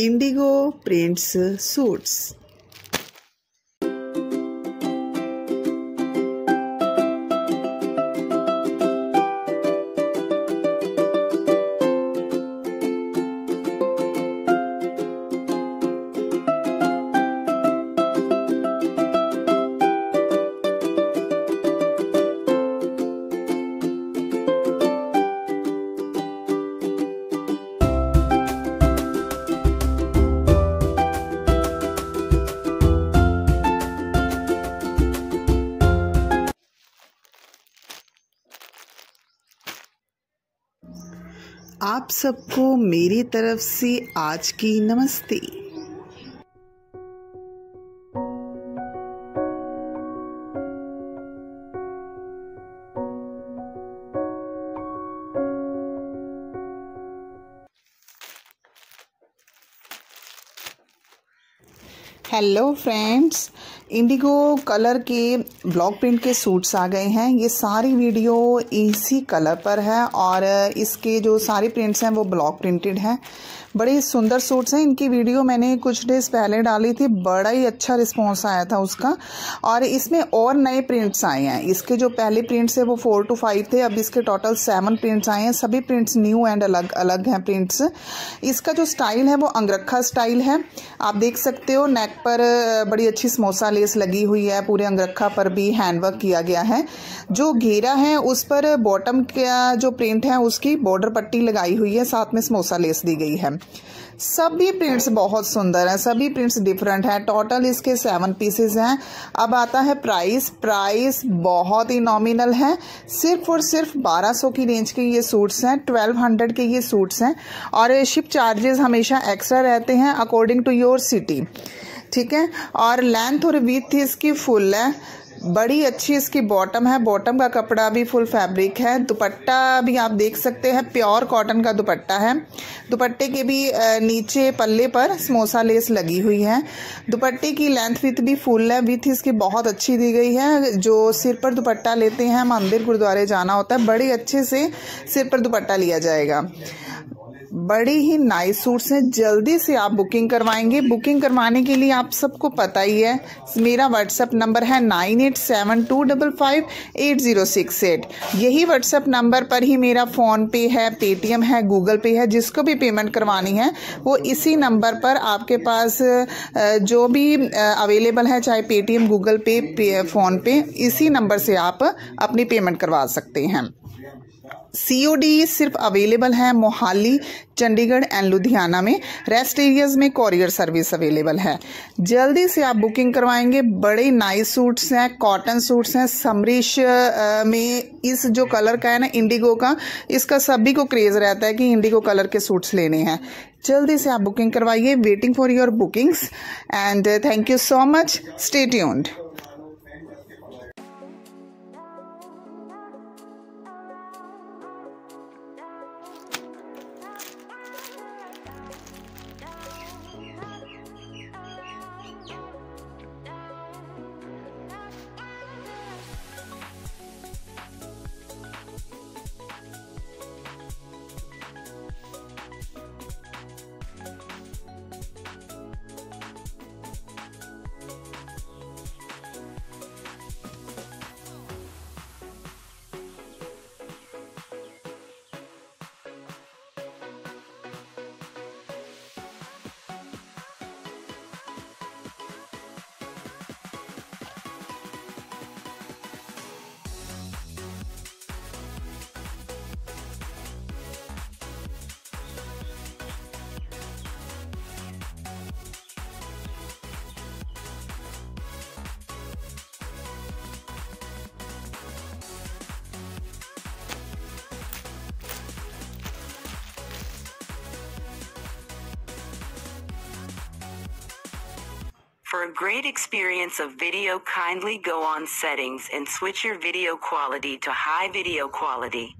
Indigo prints suits आप सबको मेरी तरफ़ से आज की नमस्ते। हेलो फ्रेंड्स इंडिगो कलर के ब्लॉक प्रिंट के सूट्स आ गए हैं। ये सारी वीडियो इसी कलर पर है और इसके जो सारे प्रिंट्स हैं, वो ब्लॉक प्रिंटेड हैं। बड़े सुंदर सूट्स हैं। इनकी वीडियो मैंने कुछ डेज़ पहले डाली थी। बड़ा ही अच्छा रिस्पॉन्स आया था उसका। और इसमें और नए प्रिंट्स आए हैं। इसके जो पहले प्रिंट्स है, वो फोर टू फाइव थे। अब इसके टोटल सेवन प्रिंट्स आए हैं। सभी प्रिंट्स न्यू एंड अलग अलग हैं प्रिंट्स इसका जो स्टाइल है, वो अंगरखा स्टाइल है। आप देख सकते हो नेक पर बड़ी अच्छी समोसा लेस लगी हुई है। पूरे अंगरखा पर भी हैंडवर्क किया गया है। जो घेरा है, उस पर बॉटम का जो प्रिंट है, उसकी बॉर्डर पट्टी लगाई हुई है। साथ में समोसा लेस दी गई है। सभी प्रिंट्स बहुत सुंदर हैं। सभी प्रिंट्स डिफरेंट हैं। टोटल इसके सेवन पीसेस हैं। अब आता है प्राइस। प्राइस बहुत ही नॉमिनल है। सिर्फ़ और सिर्फ़ 1200 की रेंज के ये सूट्स हैं। 1200 के ये सूट्स हैं। और शिप चार्जेस हमेशा एक्स्ट्रा रहते हैं, अकॉर्डिंग टू योर सिटी। ठीक है? और लेंथ और विथ इसकी फुल है। बड़ी अच्छी इसकी बॉटम है। बॉटम का कपड़ा भी फुल फैब्रिक है। दुपट्टा भी आप देख सकते हैं। प्योर कॉटन का दुपट्टा है। दुपट्टे के भी नीचे पल्ले पर समोसा लेस लगी हुई है। दुपट्टे की लेंथ विथ भी फुल है। विथ इसकी बहुत अच्छी दी गई है। जो सिर पर दुपट्टा लेते हैं मंदिर गुरुद्वारे जाना होता है। बड़े अच्छे से सिर पर दुपट्टा लिया जाएगा। बड़ी ही नाइस सूट्स हैं। जल्दी से आप बुकिंग करवाएँगे। बुकिंग करवाने के लिए आप सबको पता ही है मेरा व्हाट्सअप नंबर है nine eight seven two double five eight zero six eight यही व्हाट्सअप नंबर पर ही मेरा फ़ोन पे है पेटीएम है गूगल पे है जिसको भी पेमेंट करवानी है वो इसी नंबर पर आपके पास जो भी अवेलेबल है चाहे पेटीएम गूगल पे, पे फ़ोन पे इसी नंबर से आप अपनी पेमेंट करवा सकते हैं। सी सिर्फ़ अवेलेबल है मोहाली, चंडीगढ़ एंड लुधियाना में। रेस्ट एरियाज़ में कॉरियर सर्विस अवेलेबल है। जल्दी से आप बुकिंग करवाएँगे। बड़े नाइस सूट्स हैं कॉटन सूट्स हैं। समरिश में इस जो कलर का है ना इंडिगो का, इसका सभी को क्रेज रहता है कि इंडिगो कलर के सूट्स लेने हैं। जल्दी से आप बुकिंग करवाइए। Waiting for your bookings and thank you so much stay tuned For a great experience of video kindly go on settings and switch your video quality to high video quality.